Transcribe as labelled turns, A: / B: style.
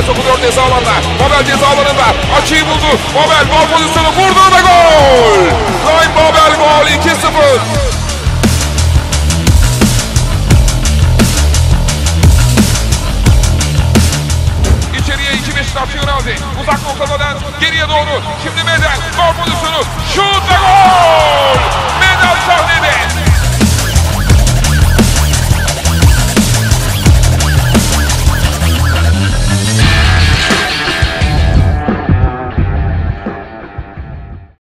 A: Galatasaray'ın topu 4 ceza alanına. Babel ceza alanında. Açıyı buldu. Babel gol pozisyonu vurdu ve gol. Ryan Babel gol 2-0. Beşiktaş'ı Yöneldi. Uzak noktadan geriye doğru. Şimdi